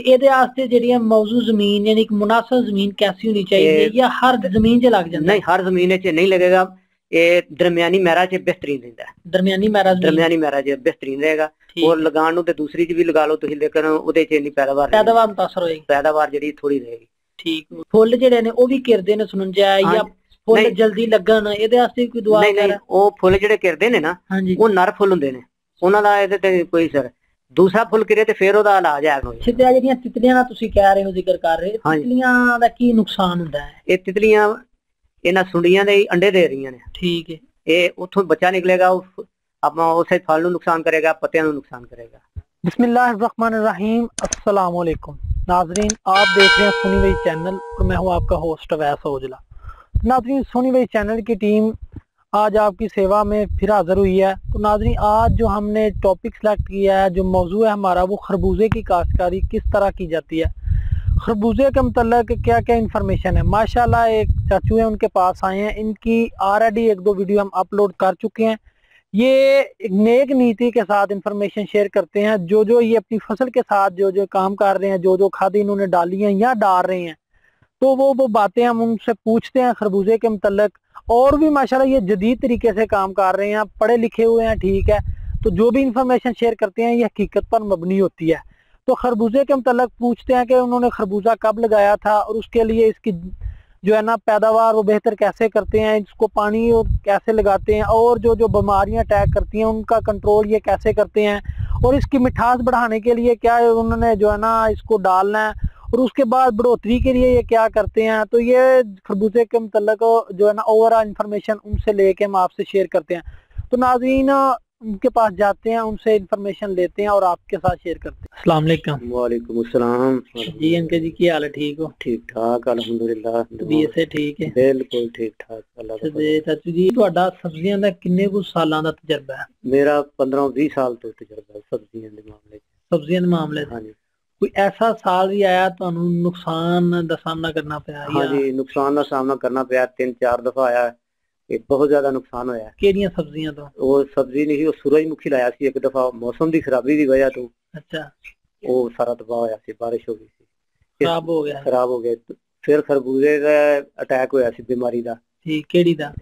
ਤੇ ਇਹਦੇ ਵਾਸਤੇ ਜਿਹੜੀਆਂ ਮੌਜੂ ਜ਼ਮੀਨ ਯਾਨੀ ਕਿ ਮੁਨਾਸਬ ਜ਼ਮੀਨ ਕੈਸੀ ਹੋਣੀ ਚਾਹੀਦੀ ਹੈ ਜਾਂ ਹਰ ਜ਼ਮੀਨ 'ਚ ਲੱਗ ਜਾਂਦਾ ਨਹੀਂ ਹਰ ਜ਼ਮੀਨ 'ਚ ਨਹੀਂ ਲੱਗੇਗਾ। ਇਹ ਦਰਮਿਆਨੀ ਮਹਿਰਾ 'ਚ ਬਿਹਤਰੀਨ ਰਹਿੰਦਾ। ਦਰਮਿਆਨੀ ਜ਼ਮੀਨ। ਦਰਮਿਆਨੀ ਮਹਿਰਾ 'ਚ ਬਿਹਤਰੀਨ ਰਹੇਗਾ। ਔਰ ਲਗਾਉਣ ਨੂੰ ਤੇ ਦੂਸਰੀ 'ਚ ਵੀ ਲਗਾ ਲਓ ਤੁਸੀਂ ਲੇਕਿਨ ਉਹਦੇ 'ਚ ਇੰਨੀ ਪੈਦਾਵਾਰ ਨਹੀਂ। ਪੈਦਾਵਾਰ ਮੁਤਾਸਰ ਹੋਏਗੀ। ਪੈਦਾਵਾਰ ਜਿਹੜੀ ਥੋੜੀ ਰਹੇਗੀ। ਠੀਕ। ਫੁੱਲ ਜਿਹੜੇ ਨੇ ਉਹ ਵੀ ਕਿਰਦੇ ਨੇ ਸੁਣਜਾ ਜਾਂ। ਫੁੱਲ ਨਹੀਂ। ਜਲਦੀ ਲੱਗਣ ਇਹਦੇ ਵਾਸਤੇ ਕੋਈ ਦੁਆ ਨਹੀਂ ਨਹੀਂ ਵਗੈਰਾ ਉਹ ਫੁੱਲ ਜਿਹੜੇ ਕਿਰਦੇ ਨੇ ਨਾ ਉਹ ਨਰ ਫੁੱਲ ਹੁੰਦੇ ਨੇ। ਉਹਨਾਂ ਦਾ ਇਹਦੇ ਤੇ ਕੋਈ ਸਰ ਦੂਸਰਾ ਫੁੱਲ ਕਿਰੇ ਤੇ ਫਿਰ ਉਹਦਾ ਇਲਾਜ ਹੈ ਕੋਈ ਸਿੱਧਾ ਜਿਹੜੀਆਂ ਤਿਤਲੀਆਂ ਦਾ ਤੁਸੀਂ ਕਹਿ ਰਹੇ ਹੋ ਜ਼ਿਕਰ ਕਰ ਰਹੇ ਹੋ, ਹਾਂਜੀ। ਤਿਤਲੀਆਂ ਦਾ ਕੀ ਨੁਕਸਾਨ ਹੁੰਦਾ ਹੈ ਇਹ ਤਿਤਲੀਆਂ ਇਹਨਾਂ ਸੁੰਡੀਆਂ ਦੇ ਹੀ ਅੰਡੇ ਦੇ ਰਹੀਆਂ ਨੇ ਠੀਕ ਹੈ ਇਹ ਉੱਥੋਂ ਬੱਚਾ ਨਿਕਲੇਗਾ ਉਹ ਫ- ਆਪਣਾ ਉਸੇ ਫਲ ਨੂੰ ਨੁਕਸਾਨ ਕਰੇਗਾ ਪੱਤਿਆਂ ਨੂੰ ਨੁਕਸਾਨ ਕਰੇਗਾ बिस्मिल्लाहिर्रहमानिर्रहीम अस्सलाम वालेकुम नाजरीन आप देख रहे हैं सोनी वही चैनल और मैं हूं आपका होस्ट अवैस ओजला नाजरीन सोनी वही चैनल की टीम آج آپ کی سیوا میں پھر حاضر ہوئی ہے۔ تو ناظرین، آج جو ہم نے ٹاپک سلیکٹ کیا ہے، جو موضوع ہے ہمارا، وہ خربوزے کی کاشتکاری کس طرح کی جاتی ہے؟ خربوزے کے متعلق کیا کیا انفارمیشن ہے؟ ماشاءاللہ، ایک چاچو ہیں، ان کے پاس آئے ہیں۔ ان کی آلریڈی ایک دو ویڈیو ہم اپلوڈ کر چکے ہیں۔ یہ ایک نیک نیتی کے ساتھ انفارمیشن شیئر کرتے ہیں۔ جو جو یہ اپنی فصل کے ساتھ جو جو کام کر رہے ہیں، جو جو کھادی انہوں نے ڈالی ہیں یا ڈال رہے ہیں تو وہ وہ باتیں ہم ان سے پوچھتے ہیں خربوزے کے متعلق اور بھی ماشاءاللہ یہ جدید طریقے سے کام کر رہے ہیں، پڑھے لکھے ہوئے ہیں، ٹھیک ہے۔ تو جو بھی انفارمیشن شیئر کرتے ہیں، یہ حقیقت پر مبنی ہوتی ہے۔ تو خربوزے کے متعلق پوچھتے ہیں کہ انہوں نے خربوزہ کب لگایا تھا اور اس کے لیے اس کی جو ہے نا پیداوار وہ بہتر کیسے کرتے ہیں، اس کو پانی کیسے لگاتے ہیں اور جو جو بیماریاں اٹیک کرتی ہیں، ان کا کنٹرول یہ کیسے کرتے ہیں اور اس کی مٹھاس بڑھانے کے لیے کیا انہوں نے جو ہے نا اس کو ڈالنا ہے۔ اور اس کے بعد بڑھوتری کے لیے یہ کیا کرتے ہیں؟ تو یہ خربوزے کے متعلق جو ہے نا اوور آل انفارمیشن ان سے لے کے ہم آپ سے شیئر کرتے ہیں۔ تو ناظرین ان کے پاس جاتے ہیں ان سے انفارمیشن لیتے ہیں اور آپ کے ساتھ شیئر کرتے ہیں۔ السلام علیکم۔ وعلیکم السلام۔ جی انکل جی کی حال ہے؟ ٹھیک ہو؟ ٹھیک ٹھاک الحمدللہ۔ طبیعت سے ٹھیک ہے؟ بالکل ٹھیک ٹھاک اللہ تے چاچو جی ਤੁਹਾਡਾ ਸਬਜ਼ੀਆਂ ਦਾ ਕਿੰਨੇ ਕੁ ਸਾਲਾਂ تجربہ ہے؟ میرا پندرہ 15 20 ਸਾਲ ਤੋਂ ਤਜਰਬਾ ਸਬਜ਼ੀਆਂ سبزیاں ਮਾਮਲੇ ਸਬਜ਼ੀਆਂ ਦੇ ਮਾਮਲੇ ਹਾਂਜੀ ਕੋਈ ਐਸਾ ਸਾਲ ਵੀ ਆਇਆ ਤੁਹਾਨੂੰ ਨੁਕਸਾਨ ਦਾ ਸਾਹਮਣਾ ਕਰਨਾ ਪਿਆ ਜਾਂ ਹਾਂਜੀ ਨੁਕਸਾਨ ਦਾ ਸਾਹਮਣਾ ਕਰਨਾ ਪਿਆ ਤਿੰਨ ਚਾਰ ਦਫਾ ਆਇਆ ਇਹ ਬਹੁਤ ਜ਼ਿਆਦਾ ਨੁਕਸਾਨ ਹੋਇਆ। ਕਿਹੜੀਆਂ ਸਬਜ਼ੀਆਂ ਤੋਂ? ਉਹ ਸਬਜ਼ੀ ਨਹੀਂ ਉਹ ਸੂਰਜਮੁਖੀ ਲਾਇਆ ਸੀ ਇੱਕ ਦਫਾ ਮੌਸਮ ਦੀ ਖਰਾਬੀ ਦੀ ਵਜ੍ਹਾ ਤੋਂ। ਅੱਛਾ। ਉਹ ਸਾਰਾ ਤਬਾਹ ਹੋਇਆ ਸੀ ਬਾਰਿਸ਼ ਹੋ ਗਈ ਸੀ। ਖਰਾਬ ਹੋ ਗਿਆ। ਖਰਾਬ ਹੋ ਗਿਆ। ਫਿਰ ਖਰਬੂਜ਼ੇ ਦਾ ਅਟੈਕ ਹੋਇਆ ਸੀ ਬਿਮਾਰੀ ਦਾ। ਠੀਕ ਕਿਹੜੀ ਦਾ?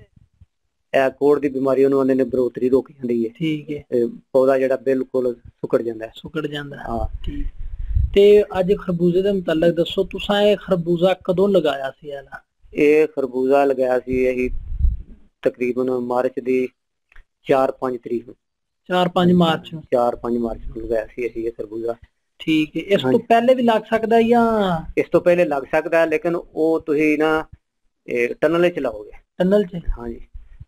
ਇਹ ਕੋੜ ਦੀ ਬਿਮਾਰੀ ਉਹਨੂੰ ਆਂਦੇ ਨੇ ਬਰੋਤਰੀ ਰੋਕ ਜਾਂਦੀ ਹੈ। ਠੀਕ ਹੈ। ਪੌਦਾ ਜਿਹੜਾ ਬਿਲਕੁਲ ਸੁੱਕੜ ਜਾਂਦਾ ਹੈ। ਸੁੱਕੜ ਜਾਂਦਾ ਹਾਂ। ਠੀਕ। ਤੇ ਅੱਜ ਖਰਬੂਜ਼ੇ ਦੇ ਮੁਤਲਕ ਦੱਸੋ ਤੁਸੀਂ ਇਹ ਖਰਬੂਜ਼ਾ ਕਦੋਂ ਲਗਾਇਆ ਸੀ ਇਹਦਾ ਇਹ ਖਰਬੂਜ਼ਾ ਲਗਾਇਆ ਸੀ ਅਸੀਂ ਤਕਰੀਬਨ ਮਾਰਚ ਦੀ 4-5 ਤਰੀਕ ਨੂੰ। 4-5 ਮਾਰਚ ਨੂੰ? 4-5 ਮਾਰਚ ਨੂੰ ਲਗਾਇਆ ਸੀ ਅਸੀਂ ਇਹ ਖਰਬੂਜ਼ਾ। ਠੀਕ ਹੈ। ਇਸ ਤੋਂ। ਪਹਿਲੇ ਵੀ ਲੱਗ ਸਕਦਾ ਜਾਂ? ਇਸ ਤੋਂ ਪਹਿਲੇ ਲੱਗ ਸਕਦਾ ਹੈ ਲੇਕਿਨ ਉਹ ਤੁਸੀਂ ਨਾ ਇਹ ਟਨਲ ਚ ਲਾਓਗੇ। ਟਨਲ 'ਚ? ਹਾਂਜੀ।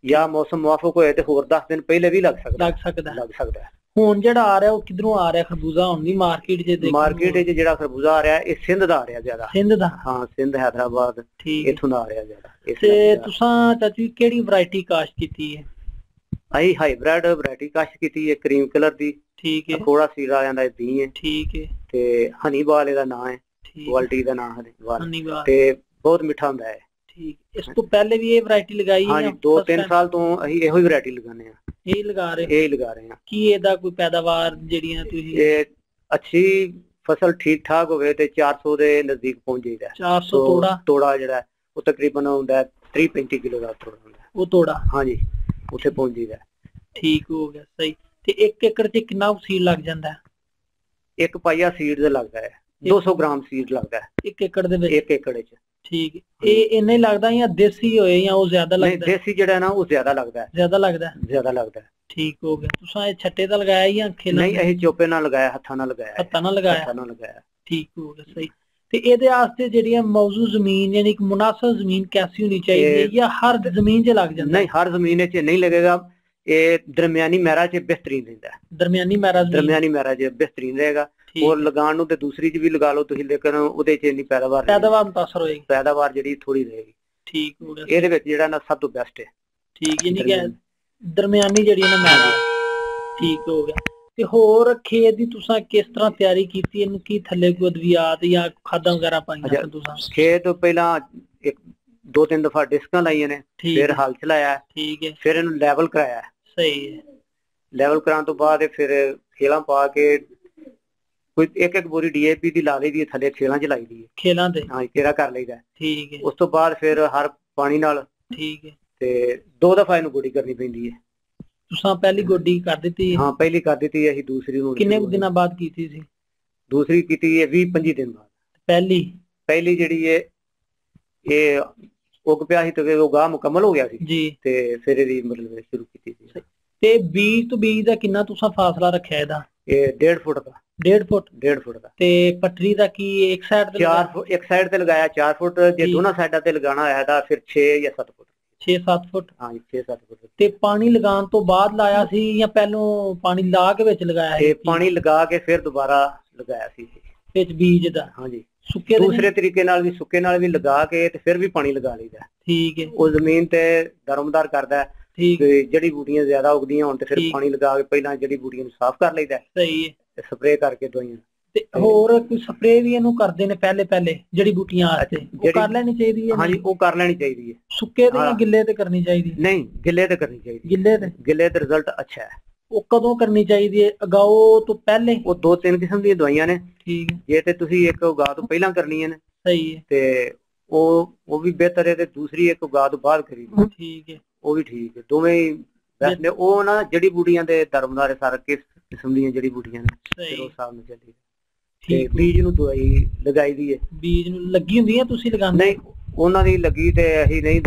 ਜਾਂ ਮੌਸਮ ਮੁਆਫਕ ਹੋਏ ਤੇ ਹੋਰ 10 ਦਿਨ ਪਹਿਲੇ ਵੀ ਲੱਗ ਸਕਦਾ। ਲੱਗ ਸਕਦਾ। ਲੱਗ ਸਕਦਾ। ਹੁਣ ਜਿਹੜਾ ਆ ਰਿਹਾ ਉਹ ਕਿਧਰੋਂ ਆ ਰਿਹਾ ਖਰਬੂਜ਼ਾ? ਹੁਣ ਵੀ ਮਾਰਕੀਟ 'ਚ ਦੇਖਣ ਨੂੰ ਮਾਰਕੀਟ ਵਿੱਚ ਜਿਹੜਾ ਖਰਬੂਜ਼ਾ ਆ ਰਿਹਾ ਇਹ ਸਿੰਧ ਦਾ ਆ ਰਿਹਾ ਜ਼ਿਆਦਾ। ਸਿੰਧ ਦਾ? ਹਾਂ ਸਿੰਧ ਹੈਦਰਾਬਾਦ। ਠੀਕ ਹੈ। ਇੱਥੋਂ ਦਾ ਆ ਰਿਹਾ ਜ਼ਿਆਦਾ। ਤੇ ਤੁਸੀਂ ਚਾਚੂ ਕਿਹੜੀ ਵੈਰਾਈਟੀ ਕਾਸ਼ਤ ਕੀਤੀ ਹੈ? ਅਸੀਂ ਹਾਈਬ੍ਰਿਡ ਵੈਰਾਈਟੀ ਕਾਸ਼ ਕੀਤੀ ਹੈ ਕਰੀਮ ਕਲਰ ਦੀ। ਠੀਕ ਹੈ। ਥੋੜਾ ਸੀਡ ਆ ਜਾਂਦਾ ਬੀ ਹੈ ਠੀਕ ਹੈ। ਤੇ ਹਨੀ ਬਾਲ ਇਹਦਾ ਨਾਂ ਹੈ। ਕੁਆਲਿਟੀ ਦਾ ਨਾਮ ਹੈ ਤੇ ਬਹੁਤ ਮਿੱਠਾ ਹੁੰਦਾ ਹੈ। ਠੀਕ ਇਸ ਤੋਂ ਪਹਿਲੇ ਵੀ ਇਹ ਵੈਰਾਈਟੀ ਲਗਾਈ ਹੈ ਹਾਂਜੀ ਜਾਂ 2-3 first ਸਾਲ ਤੋਂ ਅਸੀਂ ਇਹੋ ਹੀ ਵੈਰਾਈਟੀ ਲਗਾਉਂਦੇ ਆ ਇਹ ਲਗਾ ਰਹੇ? ਇਹ ਲਗਾ ਰਹੇ ਆ ਕੀ ਇਹਦਾ ਕੋਈ ਪੈਦਾਵਾਰ ਜਿਹੜੀਆਂ ਤੁਸੀਂ ਇਹ ਅੱਛੀ ਫਸਲ ਠੀਕ ਠਾਕ ਹੋਵੇ ਤੇ 400 ਦੇ ਨਜ਼ਦੀਕ ਪਹੁੰਚ ਜਾਈਦਾ ਹੈ। 400 ਸੋ ਤੋੜਾ? ਤੋੜਾ ਜਿਹੜਾ ਉਹ ਤਕਰੀਬਨ ਹੁੰਦਾ 30-35 ਕਿਲੋ ਦਾ ਤੋੜਾ ਹੁੰਦਾ। ਉਹ ਤੋੜਾ? ਹਾਂਜੀ ਉੱਥੇ ਪਹੁੰਚ ਜਾਈਦਾ। ਠੀਕ ਹੋ ਗਿਆ ਸਹੀ। ਤੇ 1 ਏਕੜ 'ਚ ਕਿੰਨਾ ਸੀਡ ਲੱਗ ਜਾਂਦਾ ਇੱਕ ਪਾਈਆ ਸੀਡ ਦਾ ਲੱਗਦਾ ਹੈ। 200 ਗ੍ਰਾਮ ਸੀਡ ਲੱਗਦਾ ਹੈ। 1 ਏਕੜ ਦੇ ਵਿੱਚ? ਇੱਕ ਏਕੜ ਵਿੱਚ ਠੀਕ। ਇਹ ਇੰਨਾ ਹੀ ਲੱਗਦਾ ਜਾਂ ਦੇਸੀ ਹੋਏ ਜਾਂ ਉਹ ਜ਼ਿਆਦਾ ਨਹੀਂ ਲੱਗਦਾ? ਦੇਸੀ ਜਿਹੜਾ ਨਾ ਉਹ ਜ਼ਿਆਦਾ ਲੱਗਦਾ ਹੈ। ਜ਼ਿਆਦਾ ਲੱਗਦਾ? ਜ਼ਿਆਦਾ ਲੱਗਦਾ ਹੈ। ਠੀਕ ਹੋ ਗਿਆ। ਤੁਸੀਂ ਇਹ ਛੱਟੇ ਦਾ ਲਗਾਇਆ ਜਾਂ ਖੇਲਣ ਨਹੀਂ ਅਸੀਂ ਚੋਪੇ ਨਾਲ ਲਗਾਇਆ ਹੱਥਾਂ ਨਾਲ ਲਗਾਇਆ ਹੈ। ਹੱਥਾਂ ਨਾਲ ਲਗਾਇਆ? ਹੱਥਾਂ ਨਾਲ ਲਗਾਇਆ। ਠੀਕ ਹੋ ਗਿਆ ਸਹੀ। ਤੇ ਇਹਦੇ ਵਾਸਤੇ ਜਿਹੜੀਆਂ ਮੌਜੂ ਜ਼ਮੀਨ ਯਾਨੀ ਕਿ ਮੁਨਾਸਬ ਜ਼ਮੀਨ ਕੈਸੀ ਹੋਣੀ ਚਾਹੀਦੀ ਹੈ ਇਹ- ਜਾਂ ਹਰ ਜ਼ਮੀਨ 'ਚ ਲੱਗ ਜਾਂਦਾ ਹੈ? ਨਹੀਂ ਹਰ ਜ਼ਮੀਨ 'ਚ ਨਹੀਂ ਲੱਗੇਗਾ। ਇਹ ਦਰਮਿਆਨੀ ਮਹਿਰਾ 'ਚ ਬਿਹਤਰੀਨ ਰਹਿੰਦਾ ਹੈ। ਦਰਮਿਆਨੀ ਮੈਰਾ ਜ਼ਮੀਨ। ਦਰਮਿਆਨੀ ਮਹਿਰਾ 'ਚ ਬਿਹਤਰੀਨ ਰਹੇਗਾ। ਔਰ ਲਗਾਉਣ ਨੂੰ ਤੇ ਦੂਸਰੀ 'ਚ ਵੀ ਲਗਾ ਲਓ ਤੁਸੀਂ ਲੇਕਿਨ ਉਹਦੇ 'ਚ ਇੰਨੀ ਪੈਦਾਵਾਰ ਨਹੀਂ। ਪੈਦਾਵਾਰ ਮੁਤਾਸਰ ਹੋਏਗੀ ਪੈਦਾਵਾਰ ਜਿਹੜੀ ਥੋੜੀ ਰਹੇਗੀ। ਠੀਕ ਹੋ ਗਿਆ। ਇਹਦੇ ਵਿੱਚ ਜਿਹੜਾ ਨਾ ਸਭ ਤੋਂ ਬੈਸਟ ਹੈ। ਠੀਕ ਯਾਨੀ ਕਿ ਦਰਮਿਆਨੀ। ਜਿਹੜੀ ਨਾ ਮੈਰਾ ਠੀਕ ਹੋ ਗਿਆ। ਤੇ ਹੋਰ ਖੇਤ ਦੀ ਤੁਸੀਂ ਕਿਸ ਤਰ੍ਹਾਂ ਤਿਆਰੀ ਕੀਤੀ? ਇਹਨੂੰ ਕੀ ਥੱਲੇ ਕੋਈ ਅਦਵਿਆਤ ਜਾਂ ਖਾਦਾਂ ਵਗੈਰਾ ਪਾਈਆਂ ਤੁਸੀਂ? ਖੇਤ ਪਹਿਲਾਂ ਇੱਕ ਦੋ ਤਿੰਨ ਦਫਾ ਡਿਸਕਾਂ ਲਾਈਆਂ ਨੇ ਫਿਰ ਹਲ ਚਲਾਇਆ ਠੀਕ ਹੈ। ਫਿਰ ਇਹਨੂੰ ਲੈਵਲ ਕਰਾਇਆ। ਸਹੀ ਹੈ। ਲੈਵਲ ਕਰਾਉਣ ਤੋਂ ਬਾਅਦ ਇਹ ਫਿਰ ਖੇਲਾਂ ਪਾ ਕੇ ਕੋਈ ਇੱਕ ਇੱਕ ਬੋਰੀ ਡੀਏਪੀ ਦੀ ਲਾ ਲਈ ਦੀ ਹੈ, ਥੱਲੇ ਖੇਲਾਂ ਚ ਲਾਈ ਦੀ ਹੈ। ਖੇਲਾਂ ਤੇ? ਹਾਂਜੀ ਤੇਰਾ ਕਰ ਲਈਦਾ ਹੈ। ਠੀਕ ਹੈ। ਉਸ ਤੋਂ ਬਾਅਦ ਫਿਰ ਹਰ ਪਾਣੀ ਨਾਲ ਠੀਕ ਹੈ। ਤੇ ਦੋ ਦਫਾ ਇਹਨੂੰ ਗੋਡੀ ਕਰਨੀ ਪੈਂਦੀ ਹੈ। ਤੁਸੀਂ ਪਹਿਲੀ ਗੋਡੀ ਕਰ ਦਿੱਤੀ ਹੈ? ਹਾਂ ਪਹਿਲੀ ਕਰ ਦਿੱਤੀ ਹੈ, ਅਸੀਂ ਦੂਸਰੀ ਨੂੰ ਕਿੰਨੇ ਦਿਨਾਂ ਬਾਅਦ ਕੀਤੀ ਸੀ? ਦੂਸਰੀ ਕੀਤੀ ਹੈ 20 25 ਦਿਨ ਬਾਅਦ। ਪਹਿਲੀ? ਪਹਿਲੀ ਜਿਹੜੀ ਹੈ ਇਹ ਉਗ ਪਿਆ ਸੀ ਤੇ ਉਹ ਗਾਹ ਮੁਕੰਮਲ ਹੋ ਗਿਆ ਸੀ। ਜੀ। ਤੇ ਫਿਰ ਇਹਦੀ ਮਤਲਬ ਸ਼ੁਰੂ ਕੀਤੀ ਸੀ। ਤੇ ਬੀਜ ਤੋਂ ਬੀਜ ਦਾ ਕਿੰਨਾ ਤੁਸੀਂ ਫਾਸਲਾ ਰੱਖਿਆ ਇਹਦਾ? ਇਹ 1.5 ਫੁੱਟ ਦਾ। 1.5 ਫੁੱਟ। 1.5 ਫੁੱਟ ਦਾ। ਤੇ ਪਟਰੀ ਦਾ ਕੀ ਇੱਕ ਸਾਈਡ ਤੇ 4 ਫੁੱਟ ਇੱਕ ਸਾਈਡ ਤੇ ਲਗਾਇਆ 4 ਫੁੱਟ। ਜੇ। ਦੋਨਾਂ ਸਾਈਡਾਂ ਤੇ ਲਗਾਉਣਾ ਹੋਇਆ ਤਾਂ ਫਿਰ 6 ਜਾਂ 7 ਫੁੱਟ। 6-7 ਫੁੱਟ। ਹਾਂਜੀ 6-7 ਫੁੱਟ। ਤੇ ਪਾਣੀ ਲਗਾਉਣ ਤੋਂ ਬਾਅਦ ਲਾਇਆ ਸੀ ਜਾਂ ਪਹਿਲੋਂ ਪਾਣੀ ਲਾ ਕੇ ਵਿੱਚ ਲਗਾਇਆ ਤੇ ਸੀ ਪਾਣੀ ਲਗਾ ਕੇ ਫਿਰ ਦੁਬਾਰਾ ਲਗਾਇਆ ਸੀ ਵਿੱਚ ਬੀਜ ਦਾ? ਹਾਂਜੀ ਸੁੱਕੇ ਦੂਸਰੇ ਤਰੀਕੇ ਨਾਲ ਵੀ ਸੁੱਕੇ ਨਾਲ ਵੀ ਲਗਾ ਕੇ ਤੇ ਫਿਰ ਵੀ ਪਾਣੀ ਲਗਾ ਲਈਦਾ। ਠੀਕ ਹੈ। ਉਹ ਜ਼ਮੀਨ ਤੇ ਦਰਮਦਾਰ ਕਰਦਾ। ਹੈ। ਠੀਕ ਤੇ ਜੜੀ ਬੂਟੀਆਂ ਜ਼ਿਆਦਾ ਉਗਦੀਆਂ ਹੋਣ ਤੇ ਫਿਰ। ਪਾਣੀ ਲਗਾ ਕੇ ਪਹਿਲਾਂ ਜੜੀ ਬੂਟੀਆਂ ਨੂੰ ਸਾਫ਼ ਕਰ ਲਈਦਾ। ਹੈ ਸਹੀ ਹੈ। ਤੇ ਸਪਰੇਅ ਕਰਕੇ ਦਵਾਈਆਂ। ਤੇ ਹੋਰ ਕੋਈ ਸਪਰੇਅ ਵੀ ਇਹਨੂੰ ਕਰਦੇ ਨੇ ਪਹਿਲੇ ਪਹਿਲੇ ਜੜੀ ਬੂਟੀਆਂ ਵਾਸਤੇ? ਉਹ ਜਿਹੜੀ- ਕਰ ਲੈਣੀ ਚਾਹੀਦੀ ਹੈ? ਹਾਂਜੀ ਉਹ ਕਰ ਲੈਣੀ ਚਾਹੀਦੀ ਹੈ। ਸੁੱਕੇ ਤੇ ਜਾਂ। ਗਿੱਲੇ ਤੇ ਕਰਨੀ ਚਾਹੀਦੀ ਨਹੀਂ ਗਿੱਲੇ ਤੇ ਕਰਨੀ ਚਾਹੀਦੀ। ਗਿੱਲੇ ਤੇ? ਗਿੱਲੇ ਤੇ ਰਿਜ਼ਲਟ ਅੱਛਾ ਹੈ। ਉਹ ਕਦੋਂ ਕਰਨੀ ਚਾਹੀਦੀ ਹੈ? ਅਗਾਓ ਤੋਂ ਪਹਿਲੇ? ਉਹ ਦੋ ਤਿੰਨ ਕਿਸਮ ਦੀਆਂ ਦਵਾਈਆਂ ਨੇ। ਠੀਕ ਹੈ। ਜੇ ਤੇ ਤੁਸੀਂ ਇੱਕ ਉਗਾ ਤੋਂ ਪਹਿਲਾਂ ਕਰਨੀਆਂ ਨੇ ਸਹੀ ਹੈ। ਤੇ ਉਹ ਉਹ ਵੀ ਬਿਹਤਰ ਹੈ ਤੇ ਦੂਸਰੀ ਇੱਕ ਉਗਾ ਤੋਂ ਬਾਅਦ ਕਰੀ ਠੀਕ ਹੈ। ਉਹ ਵੀ ਠੀਕ ਹੈ। ਦੋਵੇਂ ਨੇ। ਉਹ ਨਾ ਜੜੀ ਬੂਟੀਆਂ ਦੇ ਧਰਮਦਾਰ ਸਾਰਾ ਕਿਸ ਕਿਸਮ ਦੀਆਂ ਜੜੀ ਬੂਟੀਆਂ ਨੇ ਫਿਰ ਉਸ ਹਿਸਾਬ ਨਾਲ ਚੱਲੀ ਤੇ ਬੀਜ ਨੂੰ ਦਵਾਈ ਲਗਾਈ ਦੀ ਹੈ। ਬੀਜ ਨੂੰ ਲੱਗੀ ਹੁੰਦੀ ਹੈ ਤੁਸੀਂ ਲਗਾਉਂਦੇ ਨਹੀਂ ਉਹਨਾਂ ਦੀ ਲੱਗੀ ਤੇ ਅਸੀਂ ਨਹੀਂ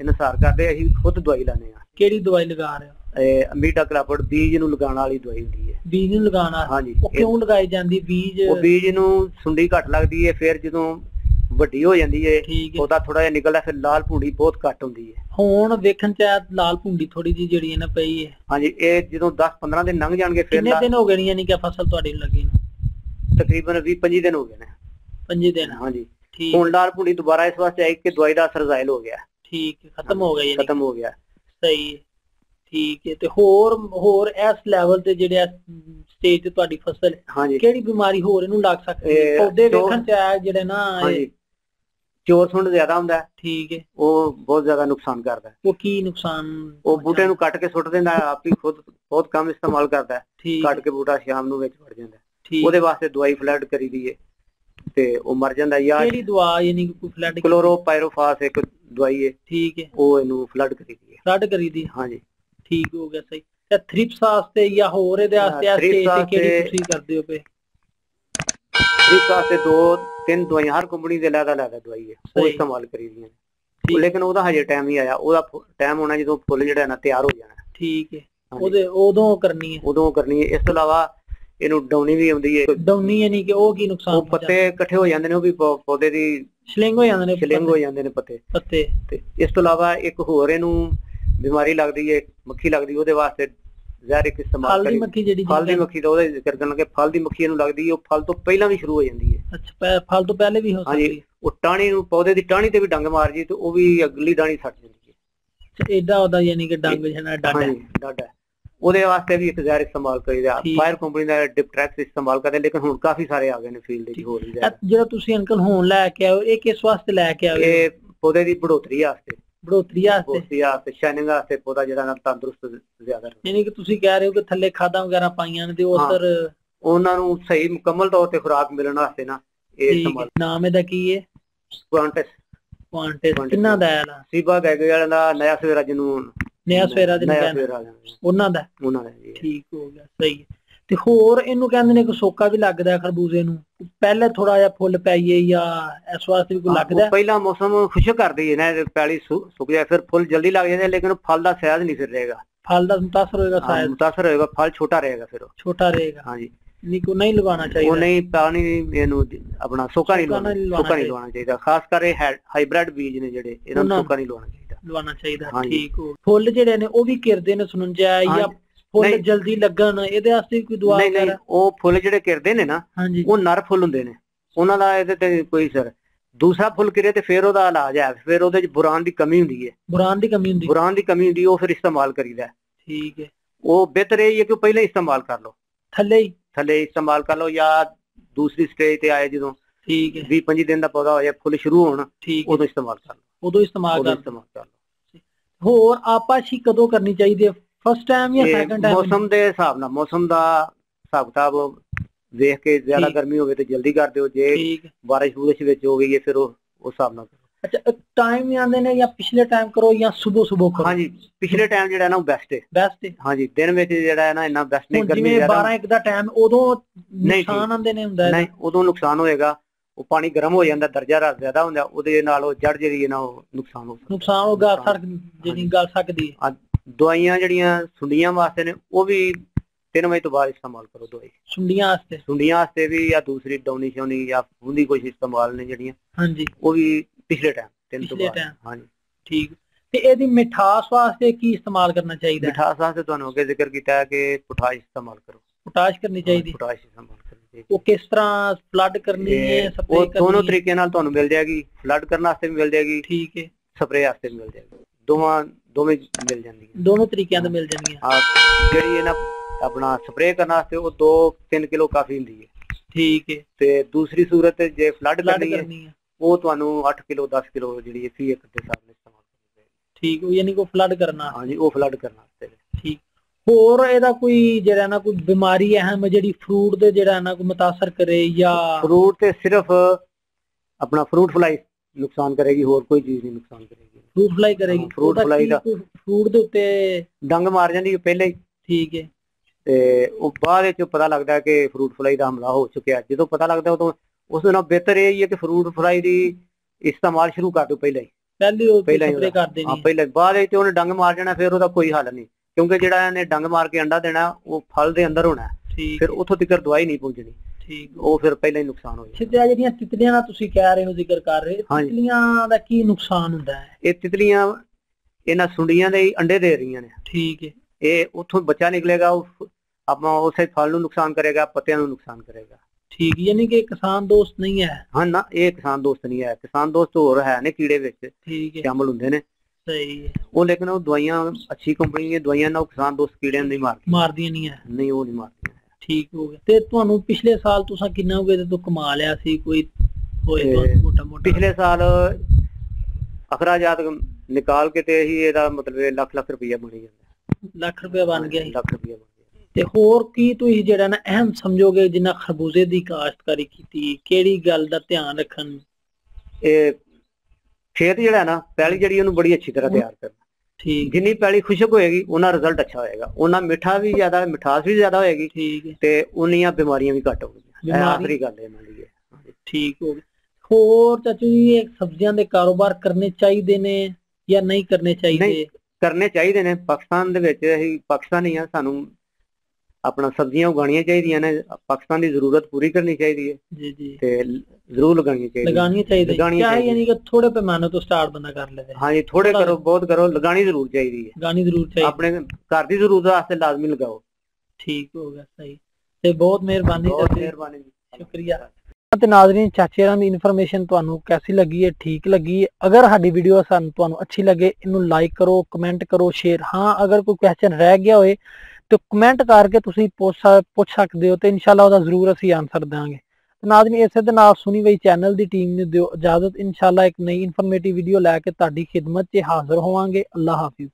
ਇਨਸਾਰ ਕਰਦੇ ਅਸੀਂ ਖੁਦ ਦਵਾਈ ਲਾਉਂਦੇ ਆ ਕਿਹੜੀ ਦਵਾਈ ਲਗਾ ਰਹੇ ਹੋ? ਇਹ ਅਮੀਟਾ ਕਲਾਪੜ ਬੀਜ ਨੂੰ ਲਗਾਉਣ ਵਾਲੀ ਦਵਾਈ ਹੁੰਦੀ ਹੈ। ਬੀਜ ਨੂੰ ਲਗਾਉਣਾ ਹਾਂਜੀ। ਉਹ ਕਿਉਂ ਲਗਾਈ ਜਾਂਦੀ ਬੀਜ? ਉਹ ਬੀਜ ਨੂੰ ਸੁੰਡੀ ਘੱਟ ਲੱਗਦੀ ਹੈ ਫਿਰ ਜਦੋਂ ਵੱਡੀ ਹੋ ਜਾਂਦੀ ਠੀਕ ਹੈ ਉਹਦਾ ਥੋੜਾ ਜਿਹਾ ਨਿਕਲਦਾ ਫਿਰ ਲਾਲ ਭੂੰਡੀ ਬਹੁਤ ਘੱਟ ਹੁੰਦੀ ਹੈ ਹੁਣ ਵੇਖਣ ਚ ਲਾਲ ਭੁੰਡੀ ਥੋੜੀ ਜੀ ਜਿਹੜੀ ਹੈ ਨਾ ਪਈ ਹੈ ਹਾਂਜੀ ਇਹ ਜਦੋਂ 10 15 ਦਿਨ ਲੰਘ ਜਾਣਗੇ ਫਿਰ ਕਿੰਨੇ ਲਾ- ਦਿਨ ਹੋ ਗਏ ਨੇ ਯਾਨੀ ਕਿ ਫਸਲ ਤੁਹਾਡੀ ਨੂੰ ਲੱਗੀ ਨੂੰ? ਤਕਰੀਬਨ 20 25 ਦਿਨ ਹੋ ਗਏ ਨੇ। ਪੰਜੇ ਦਿਨ। ਹਾਂਜੀ। ਠੀਕ। ਹੁਣ ਲਾਲ ਭੂੰਡੀ ਦੁਬਾਰਾ ਇਸ ਵਾਸਤੇ ਆਈ ਕਿ ਦਵਾਈ ਦਾ ਅਸਰ ਜ਼ਾਇਲ ਹੋ ਗਿਆ। ਠੀਕ ਹੈ, ਖਤਮ ਹੋ ਗਿਆ ਯਾਨੀ ਖਤਮ ਹੋ ਗਿਆ। ਸਹੀ ਹੈ ਠੀਕ ਹੈ ਤੇ ਹੋਰ ਹੋਰ ਇਸ ਲੈਵਲ ਤੇ ਜਿਹੜੇ ਸਟੇਜ ਤੇ ਤੁਹਾਡੀ ਫਸਲ ਹਾਂਜੀ। ਕਿਹੜੀ ਬਿਮਾਰੀ ਹੋਰ ਇਹਨੂੰ ਲੱਗ ਸਕਦੀ ਹੈ? ਪੌਦੇ ਵੇਖਣ ਚ ਆ ਜਿਹੜੇ ਨਾ ਹਾਂਜੀ। ਚੋਰ ਸੁੰਡ ਜ਼ਿਆਦਾ ਹੁੰਦਾ ਠੀਕ ਹੈ। ਉਹ ਬਹੁਤ ਜ਼ਿਆਦਾ ਨੁਕਸਾਨ ਕਰਦਾ ਉਹ ਕੀ ਨੁਕਸਾਨ ਉਹ ਬੂਟੇ ਨੂੰ ਕੱਟ ਕੇ ਸੁੱਟ ਦਿੰਦਾ ਆਪ ਹੀ ਖੁਦ ਬਹੁਤ ਕਮ ਇਸਤੇਮਾਲ ਕਰਦਾ ਕੱਟ ਕੇ ਬੂਟਾ ਸ਼ਾਮ ਨੂੰ ਵਿੱਚ ਵੜ ਜਾਂਦਾ ਉਹਦੇ ਵਾਸਤੇ ਦਵਾਈ ਫਲੱਡ ਕਰੀ ਦੀ ਹੈ ਤੇ ਉਹ ਮਰ ਜਾਂਦਾ ਜਾਂ ਕਿਹੜੀ ਦਵਾ ਯਾਨੀ ਕੋਈ ਫਲੱਡ ਕਲੋਰੋਪਾਇਰੋਫਾਸ ਇੱਕ ਦਵਾਈ ਹੈ। ਠੀਕ ਹੈ। ਉਹ ਇਹਨੂੰ ਫਲੱਡ ਕਰੀ ਦੀ ਹੈ। ਫਲੱਡ ਕਰੀ ਦੀ ਹਾਂਜੀ। ਠੀਕ ਹੋ ਗਿਆ ਸਹੀ। ਤੇ ਥ੍ਰਿਪਸ ਵਾਸਤੇ ਜਾਂ ਹੋਰ ਇਹਦੇ ਵਾਸਤੇ ਆ ਥ੍ਰਿਪਸ ਸਟੇਜ ਤੇ ਕਿਹੜੀ ਤੁਸੀਂ ਕਰਦੇ ਹੋ ਪਏ ਇਸ ਵਾਸਤੇ ਦੋ ਤਿੰਨ ਦਵਾਈਆਂ ਹਰ ਕੰਪਨੀ ਦੇ ਲੈਦਾ ਲੈਦਾ ਦਵਾਈ ਹੈ ਉਹ। ਇਸਤੇਮਾਲ ਕਰੀ ਦੀਆਂ। ਲੇਕਿਨ ਉਹਦਾ ਹਜੇ ਟਾਈਮ ਨਹੀਂ ਆਇਆ। ਉਹਦਾ ਟਾਈਮ ਹੋਣਾ ਜਦੋਂ ਫੁੱਲ ਜਿਹੜਾ ਨਾ ਤਿਆਰ ਹੋ ਜਾਣਾ। ਠੀਕ ਹੈ। ਉਹਦੇ ਉਦੋਂ ਕਰਨੀ ਹੈ। ਉਦੋਂ ਕਰਨੀ ਹੈ। ਇਸ ਤੋਂ ਇਲਾਵਾ ਇਹਨੂੰ ਡਾਉਣੀ ਵੀ ਆਉਂਦੀ ਹੈ। ਡਾਉਨੀ ਯਾਨੀ ਕਿ ਉਹ ਕੀ ਨੁਕਸਾਨ ਉਹ ਪੱਤੇ ਇਕੱਠੇ ਹੋ ਜਾਂਦੇ ਨੇ ਉਹ ਵੀ ਪੌਦੇ ਦੀ ਛਲਿੰਗ ਹੋ ਜਾਂਦੇ ਨੇ ਛਿਲਿੰਗ ਹੋ ਜਾਂਦੇ ਨੇ ਪੱਤੇ। ਪੱਤੇ। ਤੇ ਇਸ ਤੋਂ ਇਲਾਵਾ ਇੱਕ ਹੋਰ ਇਹਨੂੰ ਬਿਮਾਰੀ ਲੱਗਦੀ ਹੈ ਮੱਖੀ ਲੱਗਦੀ ਉਹਦੇ ਵਾਸਤੇ ਜ਼ਹਿਰ ਇੱਕ ਇਸਤੇਮਾਲ ਫਲ ਦੀ ਕਰੀ ਮੱਖੀ ਜਿਹੜੀ ਫਲ ਦੀ ਮੱਖੀ ਦਾ ਉਹਦਾ ਜ਼ਿਕਰ ਕਰਨ ਲੱਗੇ ਫਲ ਦੀ ਮੱਖੀ ਇਹਨੂੰ ਲੱਗਦੀ ਉਹ ਫਲ ਤੋਂ ਪਹਿਲਾਂ ਵੀ ਸ਼ੁਰੂ ਹੋ ਜਾਂਦੀ ਹੈ ਅੱਛਾ ਫਲ ਤੋਂ ਪਹਿਲੇ ਵੀ ਹੋ ਸਕਦੀ ਉਹ ਟਾਹਣੀ ਨੂੰ ਪੌਦੇ ਦੀ ਟਾਹਣੀ ਤੇ ਵੀ ਡੰਗ ਮਾਰ ਜੀ ਤੇ ਉਹ ਵੀ ਅਗਲੀ ਟਾਹਣੀ ਸੱਟ ਜਾਂਦੀ ਹੈ ਹੈ ਏਡਾ ਉਹਦਾ ਯਾਨੀ ਕਿ ਡੰਗ ਜਣਾ ਡੰਡ ਡਾਡਾ ਉਹਦੇ ਵਾਸਤੇ ਵੀ ਇੱਕ ਜ਼ਹਿਰ ਇਸਤੇਮਾਲ ਕਰੀਦਾ। ਫਾਇਰ ਕੰਪਨੀ ਦਾ ਡਿਪਟਰੈਕਸ ਇਸਤੇਮਾਲ ਕਰਦੇ ਲੇਕਿਨ ਹੁਣ ਕਾਫੀ ਸਾਰੇ ਆ ਗਏ ਨੇ ਫੀਲਡ ਵਿੱਚ ਹੋਰ ਵੀ ਜਿਹੜਾ ਤੁਸੀਂ ਅੰਕਲ ਹੋਣ ਲੈ ਕੇ ਹੋ ਇਹ ਕਿਸ ਵਾਸਤੇ ਲੈ ਕੇ ਆਏ ਇਹ ਪੌਦੇ ਦੀ ਬੜੋਤਰੀ ਵਾਸਤੇ। ਬੜੋਤਰੀ ਵਾਸਤੇ। ਬੋਸੀ ਵਾਸਤੇ ਸ਼ਾਈਨਿੰਗ ਵਾਸਤੇ ਪੌਦਾ ਜਿਹੜਾ ਨਾ ਤੰਦਰੁਸਤ ਜ਼ਿਆਦਾ ਰਹੇ। ਯਾਨੀ ਕਿ ਤੁਸੀਂ ਕਹਿ ਰਹੇ ਹੋ ਕਿ ਥੱਲੇ ਖਾਦਾਂ ਵਗੈਰਾ ਪਾਈਆਂ ਨੇ ਤੇ ਹਾਂ। ਉਧਰ ਉਹਨਾਂ ਨੂੰ ਸਹੀ ਮੁਕੰਮਲ ਤੌਰ ਤੇ ਖੁਰਾਕ ਮਿਲਣ ਵਾਸਤੇ ਨਾ ਇਹ ਇਸਤੇਮਾਲ ਨਾਮ ਇਹਦਾ ਕੀ ਹੈ? ਕੁਆਂਟਸ ਕੁਆਂਟਿਸ ਕਿੰਨਾ ਦਾ ਹੈ ਸੀਬਾ ਗੈਗੇ ਵਾਲਿਆਂ ਦਾ ਨਇਆ ਸਵੇਰਾ ਜਿਹਨੂੰ ਨਿਆ ਸਵੇਰਾ ਜਿਹਨੂੰ ਨਇਆ ਸਵੇਰਾ ਉਹਨਾਂ ਦਾ? ਨੇ, ਉਹਨਾਂ ਦਾ ਠੀਕ ਹੋ ਗਿਆ ਸਹੀ। ਤੇ ਹੋਰ ਇਹਨੂੰ ਕਹਿੰਦੇ ਨੇ ਕਿ ਸੋਕਾ ਵੀ ਲੱਗਦਾ ਖਰਬੂਜ਼ੇ ਨੂੰ। ਪਹਿਲੇ ਥੋੜਾ ਜਿਹਾ ਫੁੱਲ ਪੈਈਏ ਜਾਂ ਇਸ ਵਾਸਤੇ ਵੀ ਕੋਈ ਲੱਗਦਾ ਉਹ? ਪਹਿਲਾ ਮੌਸਮ ਖੁਸ਼ਕ ਕਰਦੀ ਹੈ ਨਾ ਪੈਲੀ ਸੁੱਕ ਜਾਏ ਫਿਰ ਫੁੱਲ ਜਲਦੀ ਲੱਗ ਜਾਂਦੇ ਲੇਕਿਨ ਫਲ ਦਾ ਸਾਇਜ਼ ਨਹੀਂ ਫਿਰ ਰਹੇਗਾ। ਫਲ ਦਾ ਮੁਤਾਸਰ ਹੋਏਗਾ ਹਾਂ, ਸ਼ਾਇਦ। ਮੁਤਾਸਰ ਹੋਏਗਾ ਫਲ ਛੋਟਾ ਰਹੇਗਾ ਫਿਰ ਉਹ। ਛੋਟਾ ਰਹੇਗਾ। ਹਾਂਜੀ। ਨਹੀਂ ਕੋ ਨਹੀਂ ਲਗਾਉਣਾ ਉਹ ਚਾਹੀਦਾ ਨਹੀਂ ਪਾਣੀ ਇਹਨੂੰ ਆਪਣਾ ਸੁੱਕਾ ਨਹੀਂ ਲਵਾਉਣਾ ਸੁੱਕਾ ਨਹੀਂ ਲਵਾਉਣਾ ਲਵਾਉਣਾ ਚਾਹੀਦਾ। ਖਾਸ ਕਰ ਇਹ ਹਾਈਬ੍ਰਿਡ ਬੀਜ ਨੇ ਜਿਹੜੇ ਇਹਨਾਂ ਨੂੰ ਸੁੱਕਾ ਨਹੀਂ ਲਵਾਉਣਾ ਚਾਹੀਦਾ। ਲਵਾਉਣਾ ਚਾਹੀਦਾ। ਠੀਕ ਹੋ। ਫੁੱਲ ਜਿਹੜੇ ਨੇ ਉਹ ਵੀ ਕਿਰਦੇ ਨੇ ਸੁਣਨ ਜਾਂ। ਫੁੱਲ। ਜਲਦੀ ਲੱਗਣ ਇਹਦੇ ਵਾਸਤੇ ਕੋਈ ਦੁਆ ਨਹੀਂ ਨਹੀਂ ਉਹ ਫੁੱਲ ਜਿਹੜੇ ਕਿਰਦੇ ਨੇ ਨਾ ਉਹ ਨਰ ਫੁੱਲ ਹੁੰਦੇ ਨੇ। ਉਹਨਾਂ ਦਾ ਇਹਦੇ ਤੇ ਕੋਈ ਸਰ ਦੂਸਰਾ ਫੁੱਲ ਕਿਰੇ ਤੇ ਫਿਰ ਉਹਦਾ ਇਲਾਜ ਹੈ ਫਿਰ ਉਹਦੇ ਚ ਬੁਰਾਨ ਦੀ ਕਮੀ ਹੁੰਦੀ ਹੈ। ਬੁਰਾਨ ਦੀ ਕਮੀ ਹੁੰਦੀ ਬੁਰਾਨ ਦੀ ਕਮੀ ਹੁੰਦੀ ਉਹ ਫਿਰ ਇਸਤੇਮਾਲ ਕਰੀਦਾ। ਠੀਕ ਹੈ। ਉਹ ਬਿਹਤਰ ਇਹ ਹੈ ਕਿ ਪਹਿਲਾਂ ਇਸਤੇਮਾਲ ਕਰ ਲਓ। ਥੱਲੇ ਹੀ? ਥੱਲੇ ਇਸਤੇਮਾਲ ਕਰ ਲਓ ਜਾਂ ਦੂਸਰੀ ਸਟੇਜ ਤੇ ਆਏ ਜਦੋਂ ਠੀਕ ਹੈ। 20 25 ਦਿਨ ਦਾ ਪੌਦਾ ਹੋ ਜਾਏ ਫੁੱਲ ਸ਼ੁਰੂ ਹੋਣ ਉਦੋਂ ਇਸਤੇਮਾਲ ਕਰ ਲਓ। ਉਦੋਂ ਇਸਤੇਮਾਲ ਉਦੋਂ ਕਰ ਇਸਤੇਮਾਲ ਕਰ ਲਓ। ਹੋਰ ਆਪਾਸ਼ੀ ਕਦੋਂ ਕਰਨੀ ਚਾਹੀਦੀ ਹੈ? ਫਸਟ ਟਾਈਮ ਜਾਂ ਸੈਕੰਡ ਟਾਈਮ ਮੌਸਮ ਦੇ ਹਿਸਾਬ ਨਾਲ ਮੌਸਮ ਦਾ ਹਿਸਾਬ ਕਿਤਾਬ ਵੇਖ ਕੇ ਜ਼ਿਆਦਾ। ਗਰਮੀ ਹੋਵੇ ਤੇ ਜਲਦੀ ਕਰ ਦਿਓ ਜੇ ਠੀਕ। ਬਾਰਿਸ਼ ਵਿੱਚ ਹੋ ਗਈ ਹੈ ਫਿਰ ਉਹ ਉਸ ਹਿਸਾਬ ਨਾਲ ਅੱਛਾ ਟਾਈਮ ਆਂਦੇ ਨੇ ਜਾਂ ਪਿਛਲੇ ਟਾਈਮ ਕਰੋ ਜਾਂ ਸਵੇਰ ਸਵੇਰ ਕਰੋ? ਹਾਂਜੀ ਪਿਛਲੇ ਟਾਈਮ ਜਿਹੜਾ ਨਾ ਉਹ ਬੈਸਟ ਹੈ ਬੈਸਟ ਹੈ ਹਾਂਜੀ ਦਿਨ ਵਿੱਚ ਜਿਹੜਾ ਹੈ ਨਾ ਇੰਨਾ ਬੈਸਟ ਨਹੀਂ ਗਰਮੀ ਜਿਵੇਂ ਜ਼ਿਆਦਾ। 12 ਇੱਕ ਦਾ ਟਾਈਮ ਉਦੋਂ। ਨੁਕਸਾਨ ਆਂਦੇ ਨੇ ਹੁੰਦਾ ਨਹੀਂ ਉਦੋਂ ਨੁਕਸਾਨ ਹੋਏਗਾ। ਉਹ ਪਾਣੀ ਗਰਮ ਹੋ ਜਾਂਦਾ ਦਰਜਾ ਰਾਤ ਜ਼ਿਆਦਾ ਹੁੰਦਾ ਉਹਦੇ ਨਾਲ ਉਹ ਜੜ ਜਿਹੜੀ ਹੈ ਨਾ ਉਹ ਨੁਕਸਾਨ ਹੋ ਸਕਦਾ। ਨੁਕਸਾਨ ਨੁਕਸਾਨ। ਸਕ ਜਿਹੜੀ ਗੱਲ ਸਕਦੀ ਹੈ ਦਵਾਈਆਂ ਜਿਹੜੀਆਂ ਸੁੰਡੀਆਂ ਵਾਸਤੇ ਨੇ ਉਹ ਵੀ 3 ਵਜੇ ਤੋਂ ਬਾਅਦ ਇਸਤੇਮਾਲ ਕਰੋ ਦਵਾਈ। ਸੁੰਡੀਆਂ ਵਾਸਤੇ? ਸੁੰਡੀਆਂ ਵਾਸਤੇ ਵੀ ਜਾਂ ਦੂਸਰੀ ਡਾਉਨੀ ਸ਼ੌਨੀ ਜਾਂ ਖੂਨ ਦੀ ਕੋਈ ਇਸਤੇਮਾਲ ਨੇ ਜਿਹੜੀਆਂ ਹਾਂਜੀ। ਉਹ ਵੀ ਪਿਛਲੇ ਟਾਈਮ ਤਿੰਨ ਤੋਂ ਪਿਛਲੇ ਬਾਅਦ। ਹਾਂਜੀ। ਠੀਕ। ਤੇ ਇਹਦੀ ਮਿਠਾਸ ਵਾਸਤੇ ਕੀ ਇਸਤੇਮਾਲ ਕਰਨਾ ਚਾਹੀਦਾ? ਮਿਠਾਸ ਵਾਸਤੇ ਤੁਹਾਨੂੰ ਅੱਗੇ ਜ਼ਿਕਰ ਕੀਤਾ ਹੈ ਕਿ ਪੋਟਾਸ਼ ਇਸਤੇਮਾਲ ਕਰੋ। ਪੋਟਾਸ਼ ਕਰਨੀ ਚਾਹੀਦੀ? ਪੋਟਾਸ਼ ਇਸਤੇਮਾਲ ਕਰਨੀ ਚਾਹੀਦੀ। ਉਹ ਕਿਸ ਤਰ੍ਹਾਂ ਫਲੱਡ ਕਰਨੀ ਹੈ ਸਪਰੇ ਉਹ ਕਰਨੀ ਦੋਨੋਂ ਹੈ? ਤਰੀਕੇ ਨਾਲ ਤੁਹਾਨੂੰ ਮਿਲ ਜਾਏਗੀ। ਫਲੱਡ ਕਰਨ ਵਾਸਤੇ ਵੀ ਮਿਲ ਜਾਏਗੀ। ਠੀਕ ਹੈ। ਸਪਰੇਅ ਵਾਸਤੇ ਵੀ ਮਿਲ ਜਾਏਗੀ। ਦੋਵਾਂ ਦੋਵੇਂ ਮਿਲ ਜਾਂਦੀਆਂ। ਦੋਨੋਂ ਤਰੀਕਿਆਂ ਤੋਂ ਮਿਲ ਜਾਣਗੀਆਂ ਆ ਜਿਹੜੀ ਇਹ ਨਾ ਆਪਣਾ ਸਪਰੇਅ ਕਰਨ ਵਾਸਤੇ ਉਹ 2-3 ਕਿਲੋ ਕਾਫੀ ਹੁੰਦੀ ਹੈ। ਠੀਕ ਹੈ। ਤੇ ਦੂਸਰੀ ਸੂਰਤ ਜੇ ਫਲੱਡ ਕਰਨੀ ਹੈ ਹੈ। ਉਹ ਤੁਹਾਨੂੰ 8 ਕਿਲੋ 10 ਕਿਲੋ ਜਿਹੜੀ ਹੈ ਫੀ ਏਕੜ ਦੇ ਹਿਸਾਬ ਨਾਲ ਇਸਤੇਮਾਲ ਕਰਨੀ ਠੀਕ ਉਹ ਯਾਨੀ ਕਿ ਫਲੱਡ ਕਰਨਾ ਹਾਂਜੀ ਉਹ ਫਲੱਡ ਕਰਨ ਵਾਸਤੇ। ਠੀਕ। ਹੋਰ ਇਹਦਾ ਕੋਈ ਜਿਹੜਾ ਨਾ ਕੋਈ ਬਿਮਾਰੀ ਅਹਿਮ ਜਿਹੜੀ ਫਰੂਟ ਦੇ ਜਿਹੜਾ ਨਾ ਕੋਈ ਮੁਤਾਸਰ ਕਰੇ ਜਾਂ ਫਰੂਟ ਤੇ ਸਿਰਫ ਆਪਣਾ ਫਰੂਟ ਫਲਾਈ ਨੁਕਸਾਨ ਕਰੇਗੀ ਹੋਰ ਕੋਈ ਚੀਜ਼ ਨਹੀਂ ਨੁਕਸਾਨ ਕਰੇਗੀ। ਫਰੂਟ ਫਲਾਈ ਕਰੇਗੀ। fly ਕੀ ਦਾ- ਫਰੂਟ ਦੇ ਉੱਤੇ ਡੰਗ ਮਾਰ ਜਾਂਦੀ ਹੈ ਪਹਿਲੇ ਹੀ। ਠੀਕ ਹੈ। ਤੇ ਉਹ ਬਾਅਦ ਵਿੱਚ ਪਤਾ ਲੱਗਦਾ ਕਿ ਫਰੂਟ ਫਲਾਈ ਦਾ ਹਮਲਾ ਹੋ ਚੁੱਕਿਆ। ਜਦੋਂ ਪਤਾ ਲੱਗਦਾ ਉਦੋਂ ਉਸ ਨਾਲ ਬਿਹਤਰ ਇਹ ਹੀ ਹੈ ਕਿ ਫਰੂਟ ਫਲਾਈ ਦੀ ਇਸਤੇਮਾਲ ਸ਼ੁਰੂ ਕਰ ਦਿਓ ਪਹਿਲਾਂ ਹੀ। ਪਹਿਲੇ ਉਹ ਪਹਿਲਾਂ ਹੀ ਕਰਦੇ ਹਾਂ ਨਹੀਂ ਪਹਿਲਾਂ ਹੀ। ਬਾਅਦ ਵਿੱਚ ਉਹਨੇ ਡੰਗ ਮਾਰ ਜਾਣਾ ਫਿਰ ਉਹਦਾ ਕੋਈ ਹੱਲ ਨਹੀਂ। ਕਿਉਂਕਿ ਜਿਹੜਾ ਇਹਨੇ ਡੰਗ ਮਾਰ ਕੇ ਅੰਡਾ ਦੇਣਾ ਉਹ ਫਲ ਦੇ ਅੰਦਰ ਹੋਣਾ। ਫਿਰ ਉੱਥੋਂ ਤੱਕ ਦਵਾਈ ਨਹੀਂ ਪਹੁੰਚਣੀ। ਠੀਕ ਉਹ ਫਿਰ ਪਹਿਲਾਂ ਹੀ ਨੁਕਸਾਨ ਹੋ ਜਾਏਗਾ ਸਿੱਧਾ ਜਿਹੜੀਆਂ ਤਿਤਲੀਆਂ ਦਾ ਤੁਸੀਂ ਕਹਿ ਰਹੇ ਹੋ ਜ਼ਿਕਰ ਕਰ ਰਹੇ। ਤਿਤਲੀਆਂ ਦਾ ਕੀ ਨੁਕਸਾਨ ਹੁੰਦਾ ਹੈ? ਇਹ ਤਿਤਲੀਆਂ ਇਹਨਾਂ ਸੁੰਡੀਆਂ ਦੇ ਅੰਡੇ ਦੇ ਰਹੀਆਂ ਨੇ। ਠੀਕ ਹੈ। ਇਹ ਉੱਥੋਂ ਬੱਚਾ ਨਿਕਲੇਗਾ ਉਹ ਆਪਾਂ ਉਸੇ ਫਲ ਨੂੰ ਨੁਕਸਾਨ ਕਰੇਗਾ ਪੱਤਿਆਂ ਨੂੰ ਨੁਕਸਾਨ ਕਰੇਗਾ। ਠੀਕ ਯਾਨੀ ਕਿ ਕਿਸਾਨ ਦੋਸਤ ਨਹੀਂ ਹੈ। ਹਾਂ ਨਾ ਇਹ ਕਿਸਾਨ ਦੋਸਤ ਨਹੀਂ ਹੈ। ਕਿਸਾਨ ਦੋਸਤ ਹੋਰ ਹੈ ਨੇ ਕੀੜੇ ਵਿੱਚ ਠੀਕ ਹੈ। ਸ਼ਾਮਲ ਹੁੰਦੇ ਨੇ। ਸਹੀ ਹੈ। ਉਹ ਲੇਕਿਨ ਉਹ ਦਵਾਈਆਂ ਅੱਛੀ ਕੰਪਨੀ ਦੀਆਂ ਦਵਾਈਆਂ ਨਾਲ ਕਿਸਾਨ ਦੋਸਤ ਕੀੜਿਆਂ ਨੂੰ ਨਹੀਂ ਮਾਰਦੀ। ਮਾਰਦੀਆਂ ਨਹੀਂ ਹੈ। ਨਹੀਂ ਉਹ ਨਹੀਂ ਮਾਰਦੀਆਂ। ਠੀਕ ਹੋ ਗਿਆ। ਤੇ ਤੁਹਾਨੂੰ ਪਿਛਲੇ ਸਾਲ ਤੁਸੀਂ ਕਿੰਨਾ ਹੋਵੇ ਤੇ ਤੋਂ ਕਮਾ ਲਿਆ ਸੀ? ਕੋਈ ਹੋਏ ਤੇ ਤੁਹਾਨੂੰ ਮੋਟਾ ਮੋਟਾ ਪਿਛਲੇ ਸਾਲ ਅਖਰਾਜਾਤ ਨਿਕਾਲ ਕੇ ਤੇ ਹੀ ਇਹਦਾ ਮਤਲਬ ਇਹ ਲੱਖ ਲੱਖ ਰੁਪਈਆ ਬਣੀ ਜਾਂਦਾ ਲੱਖ ਰੁਪਏ ਬਣ ਗਿਆ। ਲੱਖ ਰੁਪਈਆ ਬਣ ਗਿਆ। ਤੇ ਹੋਰ ਕੀ ਤੁਸੀਂ ਜਿਹੜਾ ਨਾ ਅਹਿਮ ਸਮਝੋਗੇ ਜਿੰਨਾ ਖਰਬੂਜ਼ੇ ਦੀ ਕਾਸ਼ਤਕਾਰੀ ਕੀਤੀ ਕਿਹੜੀ ਗੱਲ ਦਾ ਧਿਆਨ ਰੱਖਣ? ਇਹ ਖੇਤ ਜਿਹੜਾ ਨਾ ਪੈਲੀ ਜਿਹੜੀ ਉਹਨੂੰ ਬੜੀ ਅੱਛੀ ਤਰ੍ਹਾਂ ਤਿਆਰ ਕਰਨਾ। ਠੀਕ ਜਿੰਨੀ ਪੈਲੀ ਖੁਸ਼ਕ ਹੋਏਗੀ ਉਹਨਾਂ ਰਿਜ਼ਲਟ ਅੱਛਾ ਹੋਏਗਾ ਉਹਨਾਂ ਮਿੱਠਾ ਵੀ ਜ਼ਿਆਦਾ ਮਿਠਾਸ ਵੀ ਜ਼ਿਆਦਾ ਹੋਏਗੀ ਠੀਕ ਹੈ ਤੇ ਉਨੀਆਂ ਬਿਮਾਰੀਆਂ ਵੀ ਘੱਟ ਹੋਣਗੀਆਂ ਇਹ ਆਖਰੀ ਗੱਲ ਹੈ ਇਹ। ਹਾਂਜੀ। ਠੀਕ ਹੋ ਗਿਆ ਹੋਰ ਚਾਚੂ ਜੀ ਇਹ ਸਬਜ਼ੀਆਂ ਦੇ ਕਾਰੋਬਾਰ ਕਰਨੇ ਚਾਹੀਦੇ ਨੇ ਜਾਂ ਨਹੀਂ ਕਰਨੇ ਚਾਹੀਦੇ ਨਹੀਂ। ਕਰਨੇ ਚਾਹੀਦੇ ਨੇ ਪਾਕਿਸਤਾਨ ਦੇ ਵਿੱਚ ਅਸੀਂ ਪਾਕਿਸਤਾਨੀ ਆ ਸਾਨੂੰ ਆਪਣਾ ਸਬਜ਼ੀਆਂ ਉਗਾਉਣੀਆਂ ਚਾਹੀਦੀਆਂ ਨੇ ਪਾਕਿਸਤਾਨ ਦੀ ਜ਼ਰੂਰਤ ਪੂਰੀ ਕਰਨੀ ਚਾਹੀਦੀ ਹੈ। ਜੀ ਜੀ। ਤੇ ਜ਼ਰੂਰ ਲਗਾਉਣੀਆਂ ਚਾਹੀਦੀਆਂ। ਲਗਾਉਣੀਆਂ ਚਾਹੀਦੀਆਂ। ਲਗਾਉਣੀਆਂ ਚਾਹੇ ਚਾਹੀਦੀਆਂ। ਯਾਨੀ ਕਿ ਥੋੜੇ ਪੈਮਾਨੇ ਤੋਂ ਸਟਾਰਟ ਬੰਦਾ ਕਰ ਲਵੇ। ਹਾਂਜੀ ਥੋੜੇ ਥੋੜ੍ਹਾ- ਕਰੋ ਬਹੁਤ ਕਰੋ ਲਗਾਣੀ ਜ਼ਰੂਰ ਚਾਹੀਦੀ ਹੈ। ਲਗਾਉਣੀ ਜ਼ਰੂਰ ਚਾਹੀਦੀ। ਆਪਣੇ ਘਰ ਦੀ ਜ਼ਰੂਰਤ ਵਾਸਤੇ ਲਾਜ਼ਮੀ ਲਗਾਓ। ਠੀਕ ਹੋ ਗਿਆ ਸਹੀ। ਤੇ ਬਹੁਤ ਮਿਹਰਬਾਨੀ ਬਹੁਤ ਜੀ। ਮਿਹਰਬਾਨੀ ਜੀ। ਸ਼ੁਕਰੀਆ। ਤੇ ਨਾਜ਼ਰੀਨ ਚਾਚੇਰਾਂ ਦੀ ਇਨਫੋਰਮੇਸ਼ਨ ਤੁਹਾਨੂੰ ਕੈਸੀ ਲੱਗੀ ਹੈ? ਠੀਕ ਲੱਗੀ ਹੈ? ਅਗਰ ਸਾਡੀ ਵੀਡੀਓ ਸਾਨੂੰ ਤੁਹਾਨੂੰ ਅੱਛੀ ਲੱਗੇ ਇਹਨੂੰ ਲਾਈਕ ਕਰੋ ਕਮੈਂਟ ਕਰੋ ਸ਼ੇਅਰ ਹਾਂ ਅਗਰ ਕੋਈ ਕੁਐਸਚਨ ਰਹਿ ਗਿਆ ਹੋਏ ਤੇ ਕਮੈਂਟ ਕਰਕੇ ਤੁਸੀਂ ਪੁੱਛ ਪੁੱਛ ਸਕਦੇ ਹੋ ਤੇ ਇਨਸ਼ਾਅੱਲਾ ਉਹਦਾ ਜ਼ਰੂਰ ਅਸੀਂ ਆਨਸਰ ਦਾਂਗੇ ਤੇ ਨਾਜ਼ਰੀਨ, ਇਸੇ ਦੇ ਨਾਲ ਸੁਣੀ ਵਈ ਚੈਨਲ ਦੀ ਟੀਮ ਨੂੰ ਦਿਓ ਇਜਾਜ਼ਤ। ਇਨਸ਼ਾਅੱਲਾ ਇੱਕ ਨਈ ਇਨਫੋਰਮੇਟਿਵ ਵੀਡੀਓ ਲੈ ਕੇ ਤੁਹਾਡੀ ਖਿਦਮਤ 'ਚ ਹਾਜ਼ਰ ਹੋਵਾਂਗੇ। ਅੱਲਾ ਹਾਫਿਜ਼।